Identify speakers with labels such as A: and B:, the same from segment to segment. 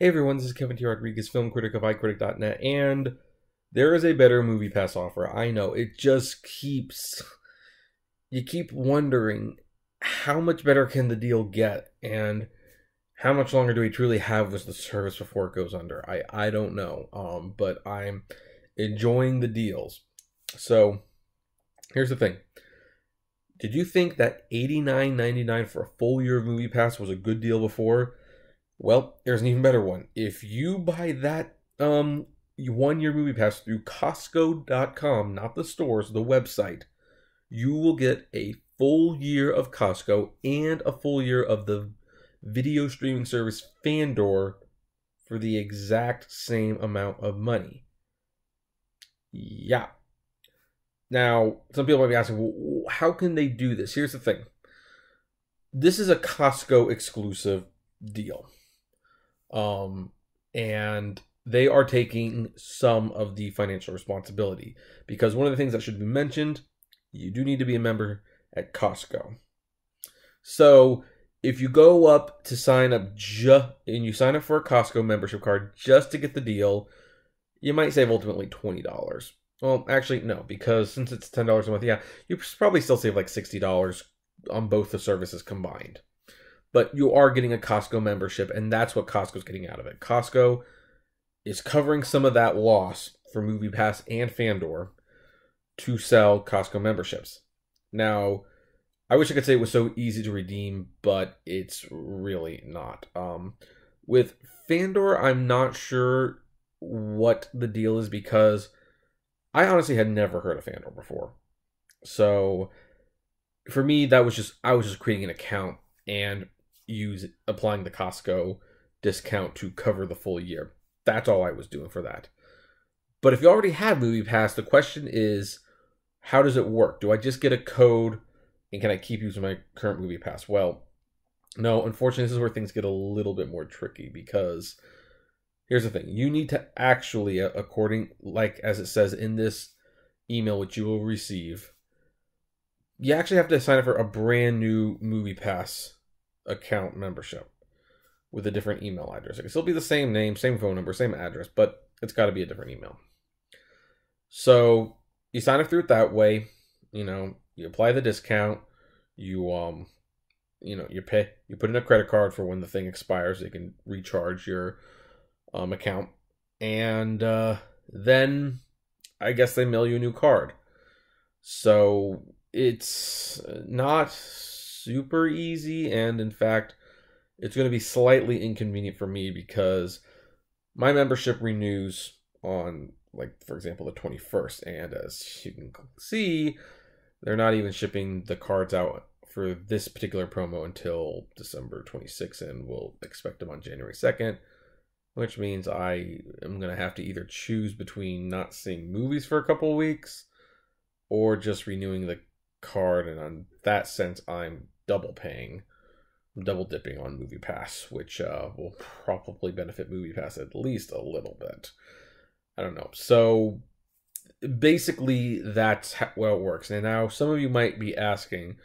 A: Hey everyone, this is Kevin T. Rodriguez, film critic of iCritic.net, and there is a better movie pass offer. I know. It just keeps you keep wondering how much better can the deal get and how much longer do we truly have with the service before it goes under? I, I don't know. Um, but I'm enjoying the deals. So here's the thing. Did you think that $89.99 for a full year of movie pass was a good deal before? Well, there's an even better one. If you buy that um one year movie pass through Costco.com, not the stores, the website, you will get a full year of Costco and a full year of the video streaming service Fandor for the exact same amount of money. Yeah. Now, some people might be asking, well, how can they do this? Here's the thing this is a Costco exclusive deal. Um, and they are taking some of the financial responsibility because one of the things that should be mentioned you do need to be a member at Costco. So if you go up to sign up just and you sign up for a Costco membership card just to get the deal, you might save ultimately twenty dollars. Well, actually, no, because since it's ten dollars a month, yeah, you probably still save like sixty dollars on both the services combined but you are getting a Costco membership, and that's what Costco's getting out of it. Costco is covering some of that loss for MoviePass and Fandor to sell Costco memberships. Now, I wish I could say it was so easy to redeem, but it's really not. Um, with Fandor, I'm not sure what the deal is because I honestly had never heard of Fandor before. So for me, that was just I was just creating an account and use applying the Costco discount to cover the full year. That's all I was doing for that. But if you already have Movie Pass, the question is how does it work? Do I just get a code and can I keep using my current Movie Pass? Well, no, unfortunately, this is where things get a little bit more tricky because here's the thing you need to actually, uh, according, like as it says in this email, which you will receive, you actually have to sign up for a brand new Movie Pass account membership with a different email address. It can still be the same name, same phone number, same address, but it's got to be a different email. So you sign up through it that way. You know, you apply the discount. You um, you know, you pay. You put in a credit card for when the thing expires. They can recharge your um account, and uh, then I guess they mail you a new card. So it's not super easy, and in fact, it's going to be slightly inconvenient for me because my membership renews on, like, for example, the 21st, and as you can see, they're not even shipping the cards out for this particular promo until December 26th, and we'll expect them on January 2nd, which means I am going to have to either choose between not seeing movies for a couple weeks or just renewing the card, and on that sense, I'm double paying, double dipping on Movie Pass, which uh, will probably benefit Movie Pass at least a little bit. I don't know. So basically, that's how well it works. And now some of you might be asking,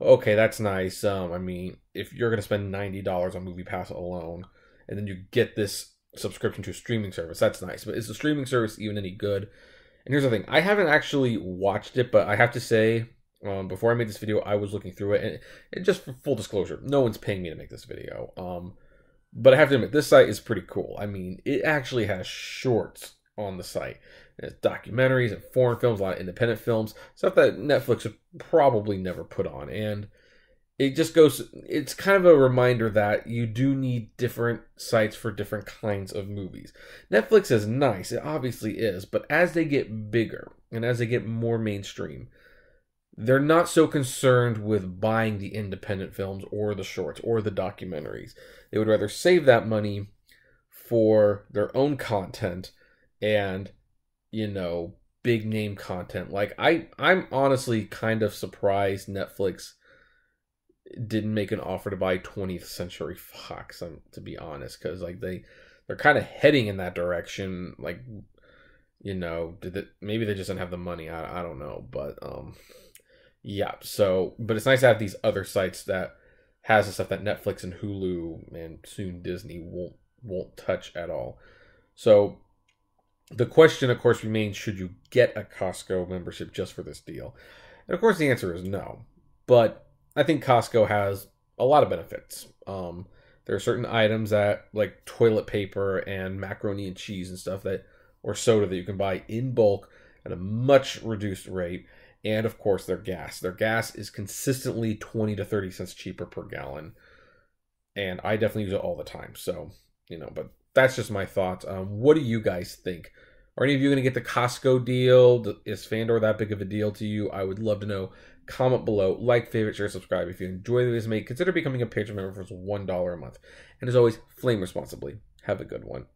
A: okay, that's nice. Um, I mean, if you're going to spend ninety dollars on Movie Pass alone, and then you get this subscription to a streaming service, that's nice. But is the streaming service even any good? And here's the thing: I haven't actually watched it, but I have to say um, before I made this video, I was looking through it, and, and, just for full disclosure, no one's paying me to make this video. Um, but I have to admit, this site is pretty cool. I mean, it actually has shorts on the site. There's documentaries and foreign films, a lot of independent films, stuff that Netflix would probably never put on. And it just goes, it's kind of a reminder that you do need different sites for different kinds of movies. Netflix is nice, it obviously is, but as they get bigger and as they get more mainstream, they're not so concerned with buying the independent films or the shorts or the documentaries. They would rather save that money for their own content and you know big name content like i i'm honestly kind of surprised netflix didn't make an offer to buy 20th century fox um, to be honest because like they they're kind of heading in that direction like you know did it maybe they just didn't have the money i, I don't know but um yeah. So, but it's nice to have these other sites that has the stuff that Netflix and Hulu and soon Disney won't won't touch at all. So the question, of course, remains should you get a Costco membership just for this deal? And of course, the answer is no. But I think Costco has a lot of benefits. Um, there are certain items that, like toilet paper and macaroni and cheese and stuff, that or soda that you can buy in bulk at a much reduced rate. And of course, their gas. Their gas is consistently 20 to 30 cents cheaper per gallon. And I definitely use it all the time. So, you know, but that's just my thoughts. Um, what do you guys think? Are any of you going to get the Costco deal? Is Fandor that big of a deal to you? I would love to know. Comment below, like, favorite, share, subscribe. If you enjoy the videos consider becoming a Patreon member for $1 a month. And as always, flame responsibly. Have a good one.